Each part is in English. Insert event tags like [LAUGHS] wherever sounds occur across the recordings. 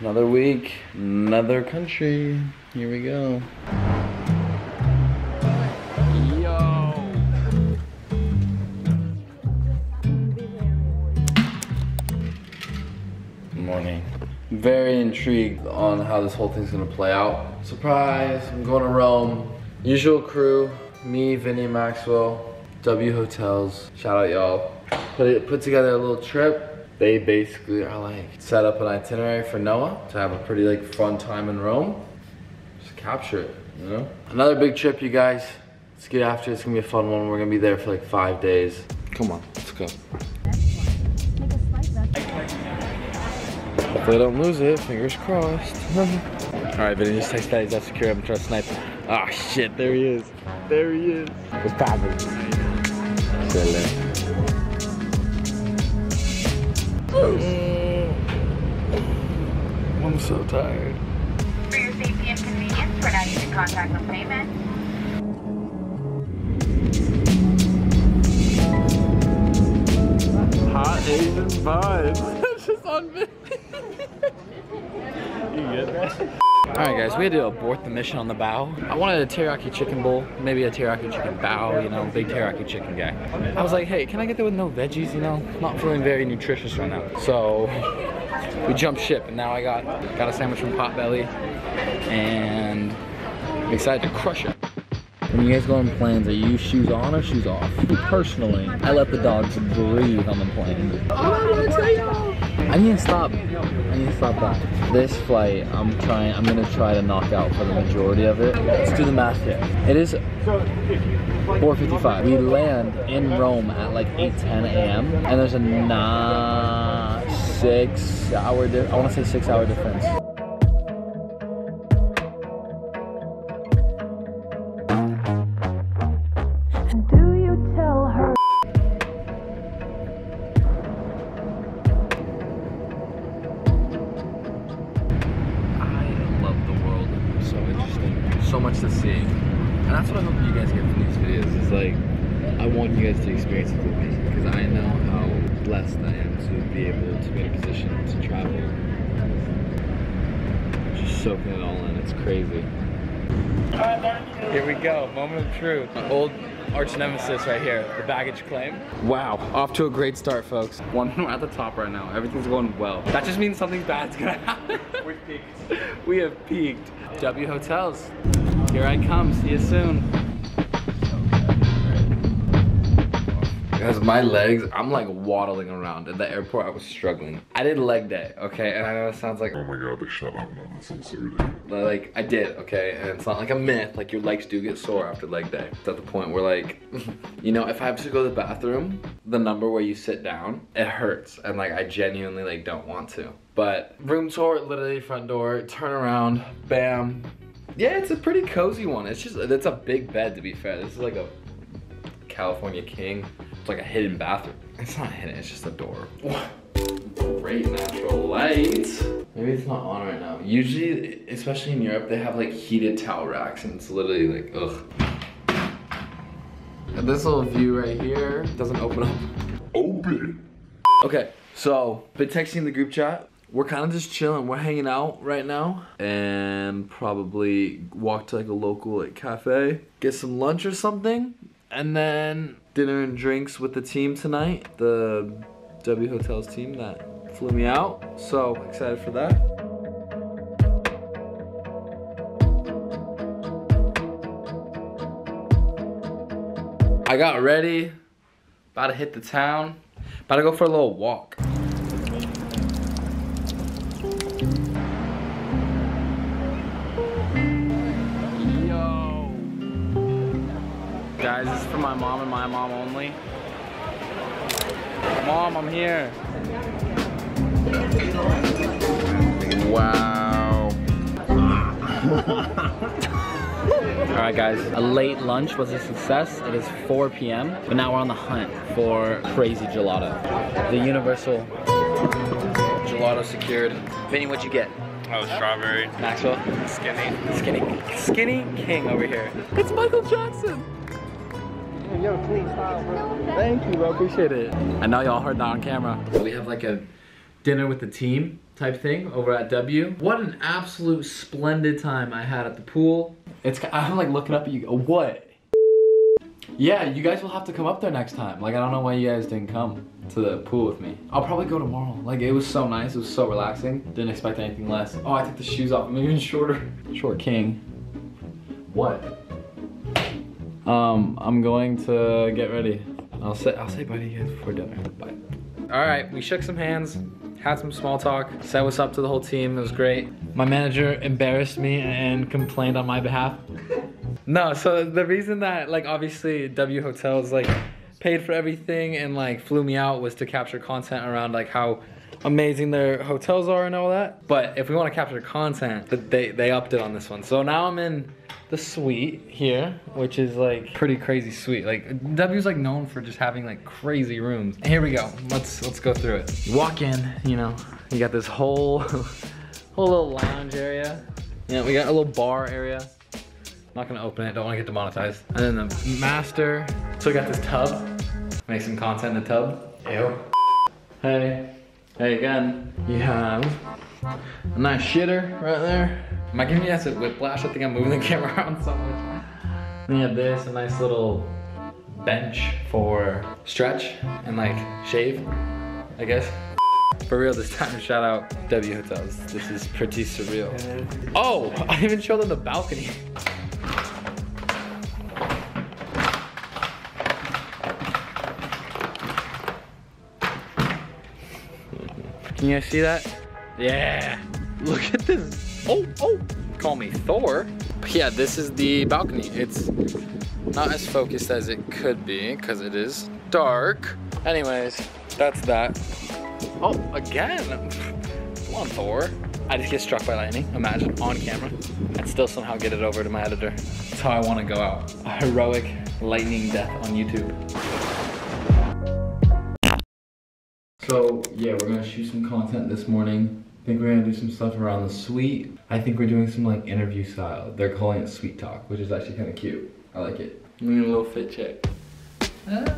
Another week, another country. Here we go. Morning. Very intrigued on how this whole thing's gonna play out. Surprise, I'm going to Rome. Usual crew, me, Vinny, Maxwell, W Hotels. Shout out y'all. Put it put together a little trip. They basically are like set up an itinerary for Noah to have a pretty like fun time in Rome. Just capture it, you know? Another big trip, you guys. Let's get after it. It's gonna be a fun one. We're gonna be there for like five days. Come on, let's go. Hopefully I don't lose it, fingers crossed. [LAUGHS] Alright, Vinny, just text that he's up secure. I'm trying to snipe him. Ah, shit, there he is. There he is. What's poppin'? Uh, I'm so tired. For your safety and convenience, we're now using contactless payment. Hot Asian vibes. [LAUGHS] That's just on me. [LAUGHS] you good, man? Alright guys, we had to abort the mission on the bow. I wanted a teriyaki chicken bowl, maybe a teriyaki chicken bow, you know, big teriyaki chicken guy. I was like, hey, can I get there with no veggies, you know? Not feeling very nutritious right now. So, we jumped ship and now I got, got a sandwich from Potbelly and I'm excited to crush it. When you guys go on planes, are you shoes on or shoes off? Personally, I let the dogs breathe on the plane. I need to stop. I need to stop that. This flight, I'm trying. I'm gonna try to knock out for the majority of it. Let's do the math here. It is 4:55. We land in Rome at like 8:10 a.m. and there's a nah, six hour. I want to say six hour difference. Want you experience it with me because I know how blessed I am to be able to be in a position to travel. Just soaking it all in. It's crazy. Here we go, moment of truth. My old arch nemesis right here, the baggage claim. Wow, off to a great start, folks. One, we're at the top right now. Everything's going well. That just means something bad's gonna happen. [LAUGHS] we peaked. We have peaked. W Hotels. Here I come. See you soon. Guys, my legs, I'm like waddling around. At the airport, I was struggling. I did leg day, okay? And I know it sounds like Oh my god, they shut up now. Absurd. like I did, okay, and it's not like a myth. Like your legs do get sore after leg day. It's at the point where like, [LAUGHS] you know, if I have to go to the bathroom, the number where you sit down, it hurts, and like I genuinely like don't want to. But room tour, literally front door, turn around, bam. Yeah, it's a pretty cozy one. It's just it's a big bed to be fair. This is like a California king. It's like a hidden bathroom. It's not hidden. It's just a door. Great natural light. Maybe it's not on right now. Usually, especially in Europe, they have like heated towel racks and it's literally like, ugh. And this little view right here doesn't open up. Open! Okay, so been texting the group chat. We're kind of just chilling. We're hanging out right now and probably walk to like a local like cafe, get some lunch or something, and then dinner and drinks with the team tonight. The W Hotels team that flew me out. So excited for that. I got ready, about to hit the town, about to go for a little walk. Guys, this is for my mom and my mom only. Mom, I'm here. Wow. [LAUGHS] All right, guys. A late lunch was a success. It is 4 p.m. But now we're on the hunt for crazy gelato. The universal gelato secured. Vinny, what'd you get? Oh, strawberry. Maxwell? Skinny. Skinny. Skinny King over here. It's Michael Jackson. Yo, clean style, bro. Thank you, I appreciate it. I know y'all heard that on camera. We have like a dinner with the team type thing over at W. What an absolute splendid time I had at the pool. It's I'm like looking up at you. What? Yeah, you guys will have to come up there next time. Like I don't know why you guys didn't come to the pool with me. I'll probably go tomorrow. Like it was so nice. It was so relaxing. Didn't expect anything less. Oh, I took the shoes off. I'm even shorter. Short king. What? Um, I'm going to get ready. I'll say I'll say bye to you guys before dinner. Bye. All right, we shook some hands, had some small talk, said what's up to the whole team. It was great. My manager embarrassed me and complained on my behalf. No, so the reason that like obviously W Hotels like paid for everything and like flew me out was to capture content around like how amazing their hotels are and all that. But if we want to capture content, they they upped it on this one. So now I'm in the suite here, which is like pretty crazy sweet. Like W's like known for just having like crazy rooms. And here we go. Let's let's go through it. Walk in, you know, you got this whole [LAUGHS] whole little lounge area. Yeah, we got a little bar area. Not gonna open it, don't wanna get demonetized. And then the master. So we got this tub. Make some content in the tub. Ew. Hey. Hey again. You have a nice shitter right there. Am I giving you guys a whiplash? I think I'm moving the camera around so much. Then you have this, a nice little bench for stretch and like shave, I guess. For real this time, shout out W Hotels. This is pretty surreal. Oh, [LAUGHS] I even showed them the balcony. Can you guys see that? Yeah. Look at this. Oh, oh. Call me Thor. But yeah, this is the balcony. It's not as focused as it could be because it is dark. Anyways, that's that. Oh, again. Come on, Thor. I just get struck by lightning, imagine, on camera. I'd still somehow get it over to my editor. That's how I want to go out. A heroic lightning death on YouTube. So yeah, we're gonna shoot some content this morning. I think we're gonna do some stuff around the suite. I think we're doing some like interview style. They're calling it sweet talk, which is actually kind of cute. I like it. Look at a little fit check. Uh,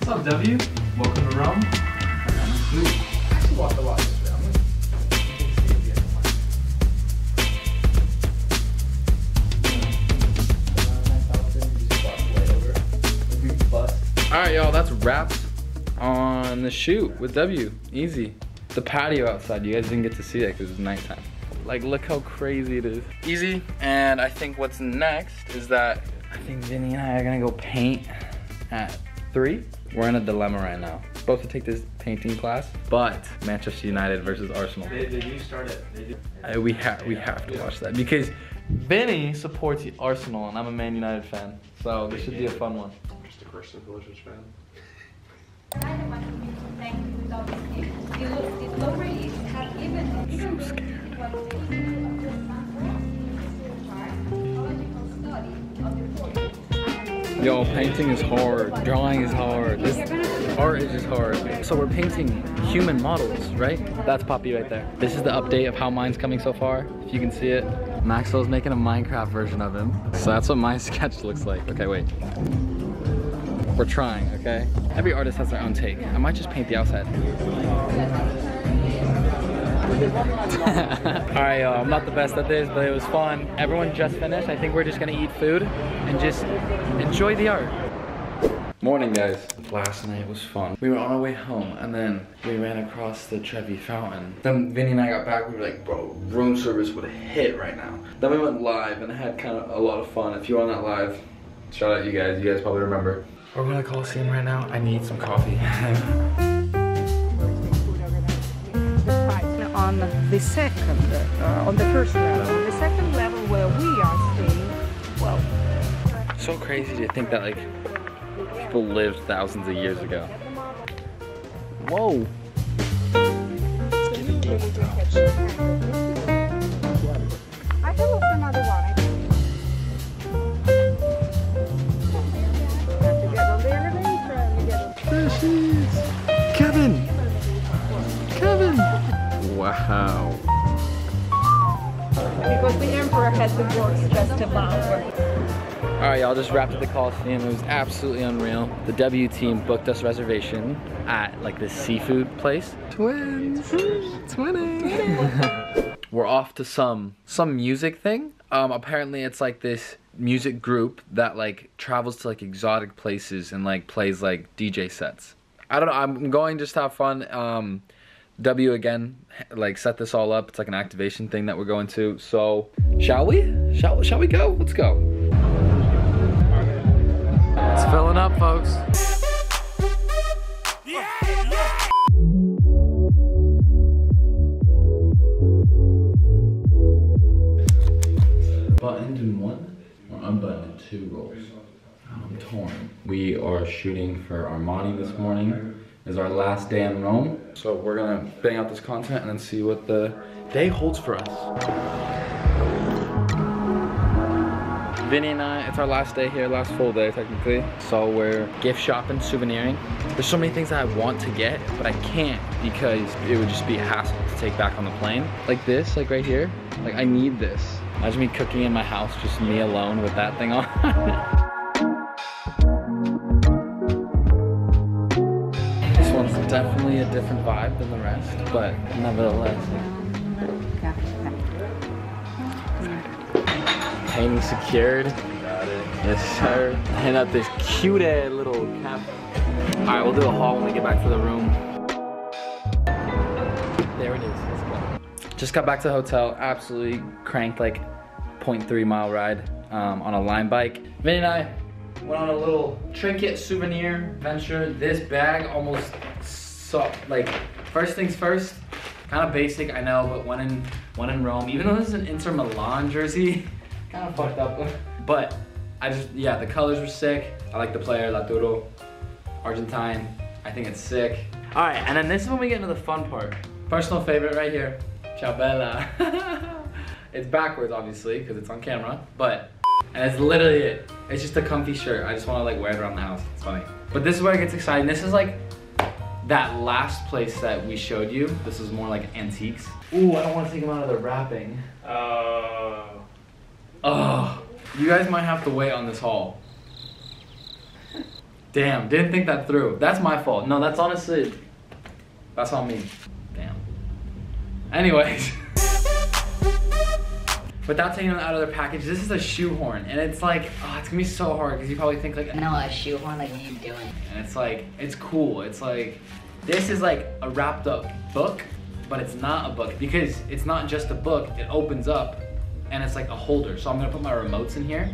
what's up, W? Welcome to Rome. I should walk a lot this way. All right, y'all, that's wraps on the shoot with W. Easy. The patio outside, you guys didn't get to see that because it was nighttime. Like, look how crazy it is. Easy. And I think what's next is that I think Vinny and I are gonna go paint at three. We're in a dilemma right now. Supposed to take this painting class, but Manchester United versus Arsenal. They, they do start it. They do. Uh, we have we have to watch that because Vinny supports Arsenal and I'm a Man United fan, so this should be a fun one. Just a Crystal Delicious fan. Yo, painting is hard, drawing is hard, this art is just hard. So we're painting human models, right? That's Poppy right there. This is the update of how mine's coming so far, if you can see it. Maxwell's making a Minecraft version of him. So that's what my [LAUGHS] sketch looks like. Okay, wait. We're trying, okay? Every artist has their own take. I might just paint the outside. [LAUGHS] Alright, y'all, I'm not the best at this, but it was fun. Everyone just finished. I think we're just gonna eat food and just enjoy the art. Morning, guys. Last night was fun. We were on our way home, and then we ran across the Trevi Fountain. Then Vinny and I got back. We were like, bro, room service would hit right now. Then we went live and had kind of a lot of fun. If you were on that live, shout out you guys. You guys probably remember. We're going to Colosseum right now. I need some coffee. [LAUGHS] on the second, uh, on the first level. On the second level where we are staying, well, so crazy to think that like people lived thousands of years ago. Whoa. Wow. Because the emperor had the works just above. All right, y'all just wrapped up the Colosseum. It was absolutely unreal. The W team booked us reservation at like this seafood place. Twins, twinning. [LAUGHS] We're off to some some music thing. Um, apparently it's like this music group that like travels to like exotic places and like plays like DJ sets. I don't know. I'm going just to have fun. Um, W again, like set this all up. It's like an activation thing that we're going to. So, shall we? Shall shall we go? Let's go. It's filling up, folks. Buttoned in one or unbuttoned in two rolls? I'm torn. We are shooting for Armani this morning. Is our last day in Rome. So we're gonna bang out this content and then see what the day holds for us. Vinny and I, it's our last day here, last full day technically. So we're gift shopping, souveniring. There's so many things that I want to get, but I can't because it would just be a hassle to take back on the plane. Like this, like right here, like I need this. Imagine me cooking in my house, just me alone with that thing on. [LAUGHS] a different vibe than the rest, but nevertheless. Painting secured. Got it. Yes, sir. And up this cute little cap. Alright, we'll do a haul when we get back to the room. There it is. Let's go. Just got back to the hotel. Absolutely cranked like 0.3 mile ride um, on a Lime bike. Vinny and I went on a little trinket souvenir venture. This bag almost so like first things first. Kind of basic, I know, but one in one in Rome, even though this is an Inter Milan jersey, [LAUGHS] kind of fucked up. But I just yeah, the colors were sick. I like the player Lautaro, Argentine. I think it's sick. All right, and then this is when we get into the fun part. Personal favorite right here. Ciao Bella. [LAUGHS] it's backwards obviously because it's on camera, but and it's literally it. It's just a comfy shirt. I just want to like wear it around the house. It's funny. But this is where it gets exciting. This is like that last place that we showed you. This is more like antiques. Ooh, I don't want to take them out of the wrapping. Uh, Oh, you guys might have to wait on this haul. Damn, didn't think that through. That's my fault. No, that's honestly, that's on me. Damn. Anyways. [LAUGHS] Without taking them out of their package, this is a shoehorn, and it's like, oh, it's gonna be so hard because you probably think like, No, a shoehorn, like, what are you doing? and it's like, it's cool. It's like, this is like a wrapped up book, but it's not a book because it's not just a book. It opens up, and it's like a holder. So I'm gonna put my remotes in here.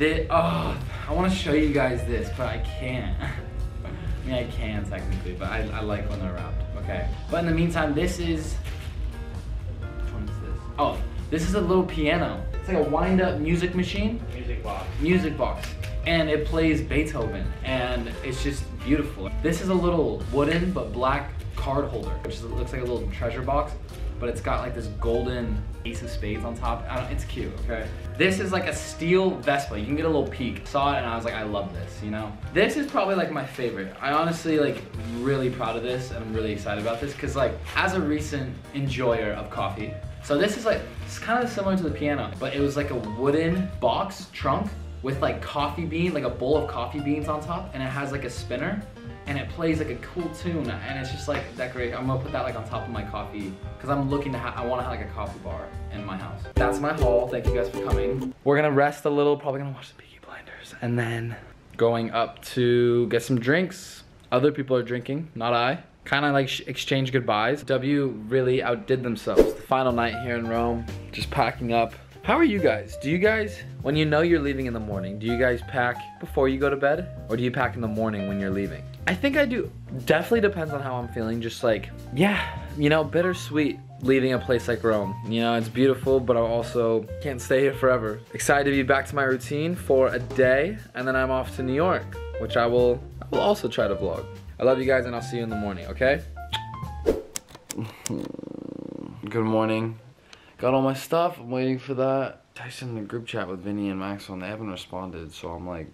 The, oh, I want to show you guys this, but I can't. [LAUGHS] I mean, I can technically, but I, I like when they're wrapped. Okay. But in the meantime, this is. Which one is this? Oh, this is a little piano. It's like a wind-up music machine music box. music box and it plays Beethoven and it's just beautiful. This is a little wooden but black card holder which looks like a little treasure box but it's got like this golden ace of spades on top. I don't, it's cute, okay? This is like a steel Vespa. You can get a little peek. Saw it and I was like, I love this, you know? This is probably like my favorite. I honestly like really proud of this and I'm really excited about this because like as a recent enjoyer of coffee, so this is like, it's kind of similar to the piano, but it was like a wooden box trunk with like coffee bean, like a bowl of coffee beans on top, and it has like a spinner, and it plays like a cool tune, and it's just like decorate. I'm gonna put that like on top of my coffee, cause I'm looking to have, I wanna have like a coffee bar in my house. That's my haul, thank you guys for coming. We're gonna rest a little, probably gonna watch the Peaky Blinders, and then going up to get some drinks. Other people are drinking, not I. Kind of like exchange goodbyes. W really outdid themselves. The final night here in Rome, just packing up. How are you guys? Do you guys, when you know you're leaving in the morning, do you guys pack before you go to bed? Or do you pack in the morning when you're leaving? I think I do. Definitely depends on how I'm feeling. Just like, yeah, you know, bittersweet leaving a place like Rome. You know, it's beautiful, but I also can't stay here forever. Excited to be back to my routine for a day, and then I'm off to New York, which I will, I will also try to vlog. I love you guys, and I'll see you in the morning, okay? [LAUGHS] Good morning. Got all my stuff. I'm waiting for that. Tyson in the group chat with Vinny and Maxwell, and they haven't responded, so I'm like,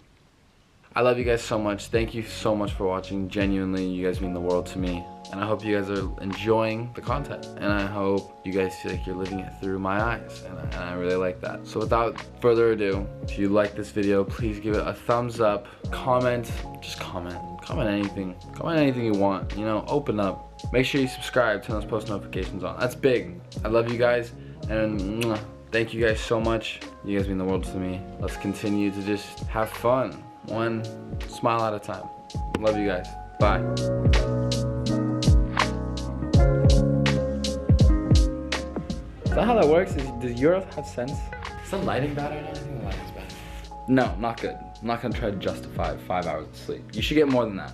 I love you guys so much. Thank you so much for watching. Genuinely, you guys mean the world to me. And I hope you guys are enjoying the content. And I hope you guys feel like you're living it through my eyes. And I, and I really like that. So without further ado, if you like this video, please give it a thumbs up. Comment, just comment. Comment anything. Comment anything you want. You know, open up. Make sure you subscribe, turn those post notifications on. That's big. I love you guys. And thank you guys so much. You guys mean the world to me. Let's continue to just have fun. One smile at a time. Love you guys. Bye. Is that how that works? Is, does Europe have sense? Is the lighting bad? I think the lighting's bad. No, not good. I'm not gonna try to justify five hours of sleep. You should get more than that.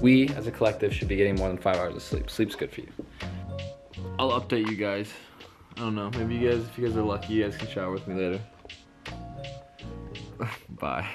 We, as a collective, should be getting more than five hours of sleep. Sleep's good for you. I'll update you guys. I don't know. Maybe you guys, if you guys are lucky, you guys can shower with me later. [LAUGHS] Bye.